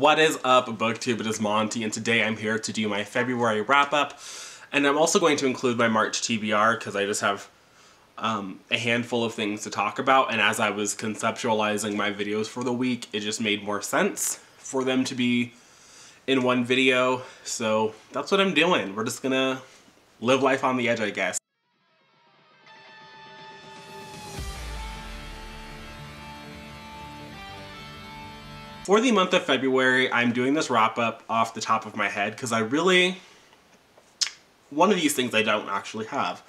What is up, BookTube? It is Monte, and today I'm here to do my February wrap-up. And I'm also going to include my March TBR, because I just have um, a handful of things to talk about, and as I was conceptualizing my videos for the week, it just made more sense for them to be in one video, so that's what I'm doing. We're just gonna live life on the edge, I guess. For the month of February, I'm doing this wrap up off the top of my head because I really, one of these things I don't actually have.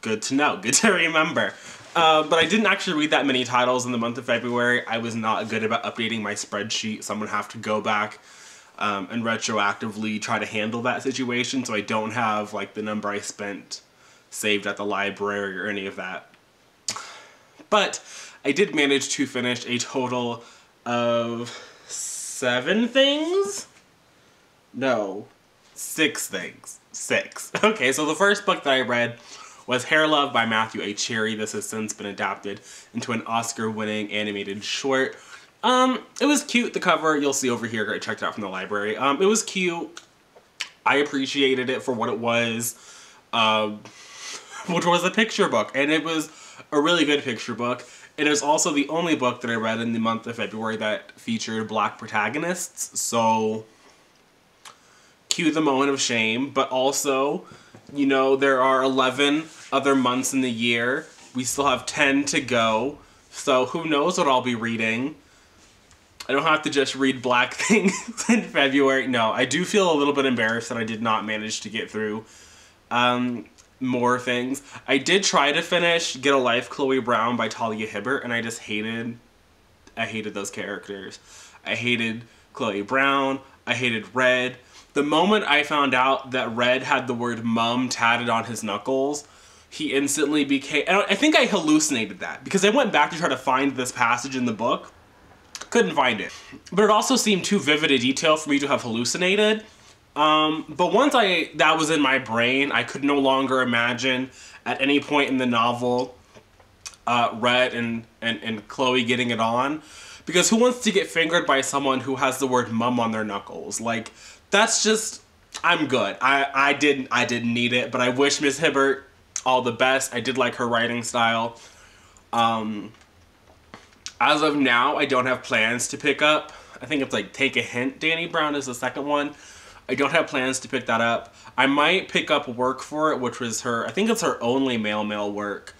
Good to know, good to remember. Uh, but I didn't actually read that many titles in the month of February. I was not good about updating my spreadsheet, so I'm gonna have to go back um, and retroactively try to handle that situation so I don't have like the number I spent saved at the library or any of that. But I did manage to finish a total of seven things? No, six things. Six. Okay, so the first book that I read was Hair Love by Matthew A. Cherry. This has since been adapted into an Oscar-winning animated short. Um, it was cute, the cover, you'll see over here, I checked it out from the library. Um, it was cute. I appreciated it for what it was, um, which was a picture book, and it was a really good picture book. It is also the only book that I read in the month of February that featured black protagonists, so cue the moment of shame, but also, you know, there are 11 other months in the year. We still have 10 to go, so who knows what I'll be reading. I don't have to just read black things in February. No, I do feel a little bit embarrassed that I did not manage to get through um, more things. I did try to finish Get a Life Chloe Brown by Talia Hibbert and I just hated I hated those characters. I hated Chloe Brown, I hated Red. The moment I found out that Red had the word mum tatted on his knuckles, he instantly became I think I hallucinated that because I went back to try to find this passage in the book. Couldn't find it. But it also seemed too vivid a detail for me to have hallucinated. Um, but once I that was in my brain, I could no longer imagine at any point in the novel uh, Red and, and, and Chloe getting it on. Because who wants to get fingered by someone who has the word mum on their knuckles? Like, that's just, I'm good. I, I, didn't, I didn't need it, but I wish Miss Hibbert all the best. I did like her writing style. Um, as of now, I don't have plans to pick up. I think it's like Take a Hint. Dani Brown is the second one. I don't have plans to pick that up. I might pick up work for it, which was her, I think it's her only male male work.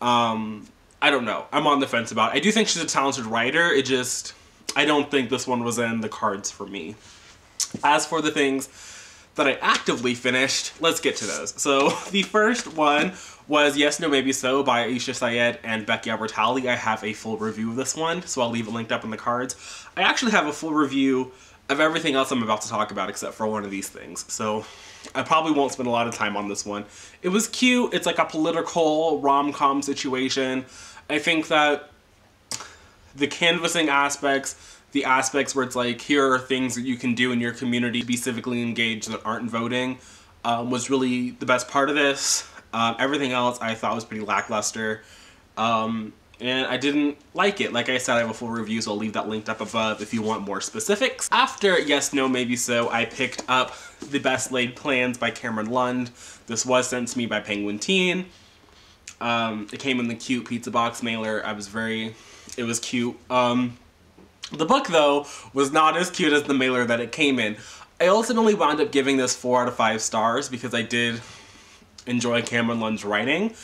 Um, I don't know. I'm on the fence about it. I do think she's a talented writer. It just, I don't think this one was in the cards for me. As for the things that I actively finished, let's get to those. So the first one was Yes, No, Maybe So by Aisha Saeed and Becky Albertalli. I have a full review of this one, so I'll leave it linked up in the cards. I actually have a full review of everything else I'm about to talk about except for one of these things. So I probably won't spend a lot of time on this one. It was cute. It's like a political rom-com situation. I think that the canvassing aspects, the aspects where it's like, here are things that you can do in your community to be civically engaged that aren't voting, um, was really the best part of this. Um, everything else I thought was pretty lackluster. Um, and I didn't like it. Like I said, I have a full review, so I'll leave that linked up above if you want more specifics. After Yes, No, Maybe So, I picked up The Best Laid Plans by Cameron Lund. This was sent to me by Penguin Teen. Um, it came in the cute pizza box mailer. I was very, it was cute. Um, the book, though, was not as cute as the mailer that it came in. I ultimately wound up giving this 4 out of 5 stars because I did enjoy Cameron Lund's writing,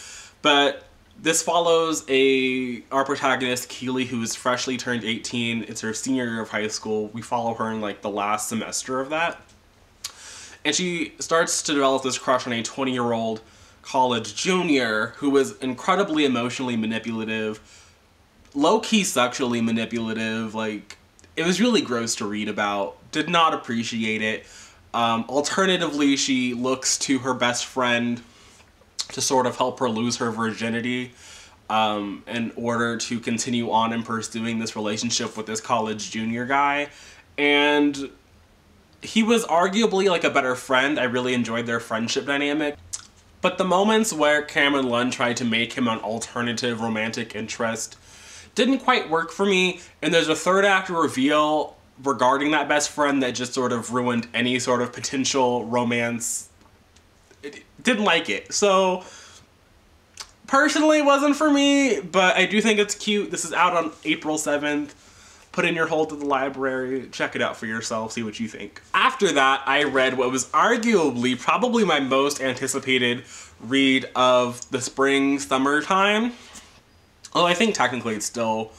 but this follows a our protagonist Keely who's freshly turned 18. It's her senior year of high school. We follow her in like the last semester of that. And she starts to develop this crush on a 20-year-old college junior who is incredibly emotionally manipulative, low-key sexually manipulative, like it was really gross to read about. Did not appreciate it. Um, alternatively, she looks to her best friend to sort of help her lose her virginity um, in order to continue on in pursuing this relationship with this college junior guy. And he was arguably like a better friend. I really enjoyed their friendship dynamic. But the moments where Cameron Lund tried to make him an alternative romantic interest didn't quite work for me. And there's a third act reveal regarding that best friend that just sort of ruined any sort of potential romance. Didn't like it. So personally it wasn't for me, but I do think it's cute. This is out on April 7th. Put in your hold to the library, check it out for yourself, see what you think. After that, I read what was arguably probably my most anticipated read of the spring summer time. Although I think technically it's still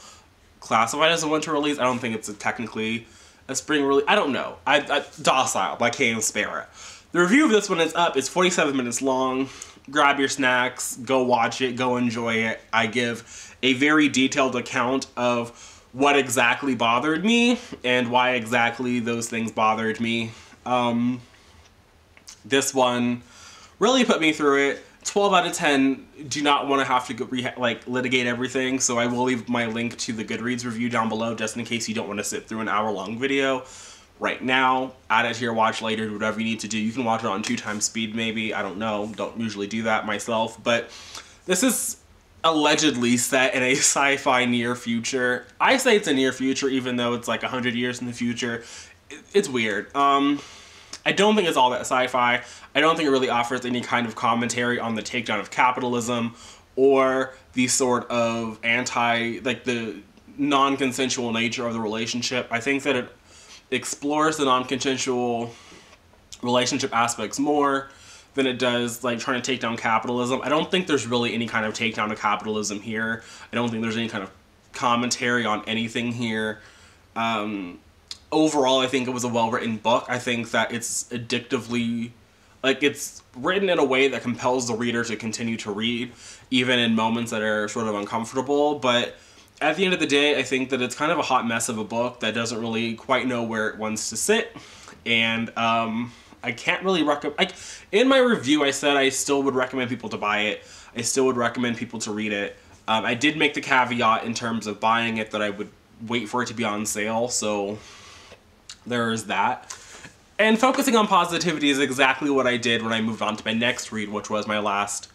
classified as a winter release. I don't think it's a technically a spring release. I don't know. I, I Docile by K.M. Szpara. The review of this one is up. It's 47 minutes long. Grab your snacks, go watch it, go enjoy it. I give a very detailed account of what exactly bothered me and why exactly those things bothered me. Um, this one really put me through it. 12 out of 10 do not want to have to go like litigate everything so I will leave my link to the Goodreads review down below just in case you don't want to sit through an hour long video right now add it to your watch later whatever you need to do. You can watch it on two times speed maybe. I don't know. Don't usually do that myself. But this is allegedly set in a sci-fi near future. I say it's a near future even though it's like 100 years in the future. It's weird. Um I don't think it's all that sci-fi. I don't think it really offers any kind of commentary on the takedown of capitalism or the sort of anti, like the non-consensual nature of the relationship. I think that it explores the non-consensual relationship aspects more than it does like trying to take down capitalism. I don't think there's really any kind of takedown of capitalism here. I don't think there's any kind of commentary on anything here. Um, overall, I think it was a well-written book. I think that it's addictively, like it's written in a way that compels the reader to continue to read, even in moments that are sort of uncomfortable. But at the end of the day, I think that it's kind of a hot mess of a book that doesn't really quite know where it wants to sit. And um, I can't really recommend, like, in my review, I said I still would recommend people to buy it. I still would recommend people to read it. Um, I did make the caveat in terms of buying it that I would wait for it to be on sale, so there's that. And focusing on positivity is exactly what I did when I moved on to my next read, which was my last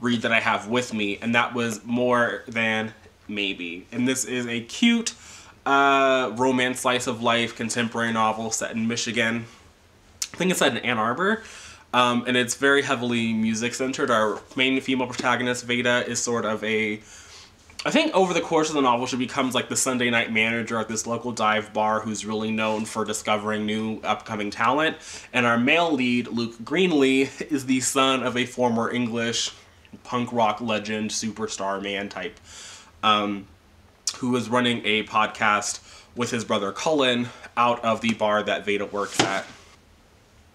read that I have with me, and that was More Than Maybe. And this is a cute uh, romance slice of life contemporary novel set in Michigan. I think it's set in Ann Arbor. Um, and it's very heavily music centered. Our main female protagonist, Vada, is sort of a I think over the course of the novel, she becomes like the Sunday night manager at this local dive bar who's really known for discovering new upcoming talent. And our male lead, Luke Greenlee, is the son of a former English punk rock legend, superstar man type, um, who is running a podcast with his brother Cullen out of the bar that Vada works at.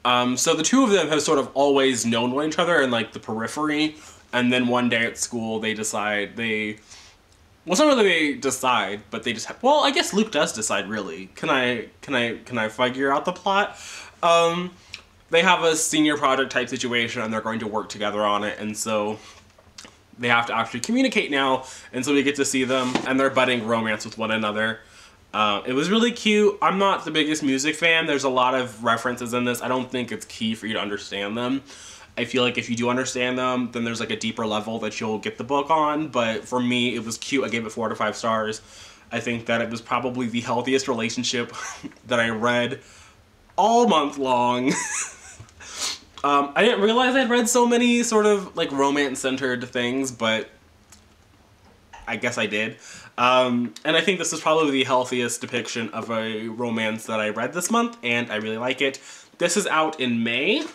Um, so the two of them have sort of always known one each other in like the periphery, and then one day at school they decide they well, not really they decide, but they just have, well, I guess Luke does decide really. Can I can I can I figure out the plot? Um, they have a senior project type situation and they're going to work together on it, and so they have to actually communicate now, and so we get to see them and they're budding romance with one another. Uh, it was really cute. I'm not the biggest music fan. There's a lot of references in this. I don't think it's key for you to understand them. I feel like if you do understand them, then there's like a deeper level that you'll get the book on. But for me, it was cute. I gave it four to five stars. I think that it was probably the healthiest relationship that I read all month long. um, I didn't realize I'd read so many sort of like romance centered things, but I guess I did. Um, and I think this is probably the healthiest depiction of a romance that I read this month, and I really like it. This is out in May.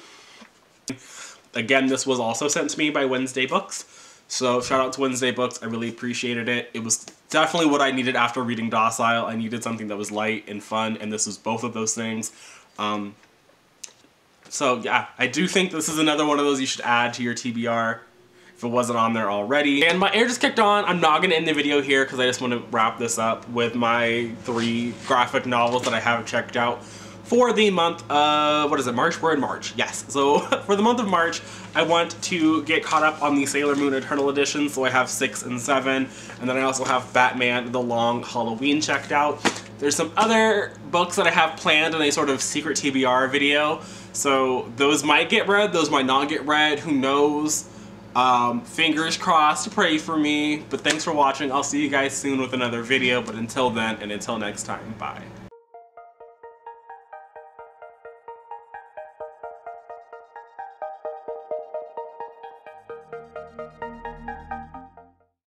Again, this was also sent to me by Wednesday Books. So shout out to Wednesday Books. I really appreciated it. It was definitely what I needed after reading Docile. I needed something that was light and fun, and this was both of those things. Um, so yeah, I do think this is another one of those you should add to your TBR if it wasn't on there already. And my air just kicked on. I'm not gonna end the video here because I just want to wrap this up with my three graphic novels that I have checked out for the month of, what is it, March? We're in March, yes. So for the month of March, I want to get caught up on the Sailor Moon Eternal Edition, so I have six and seven, and then I also have Batman The Long Halloween checked out. There's some other books that I have planned in a sort of secret TBR video, so those might get read, those might not get read, who knows. Um, fingers crossed, pray for me, but thanks for watching. I'll see you guys soon with another video, but until then, and until next time, bye.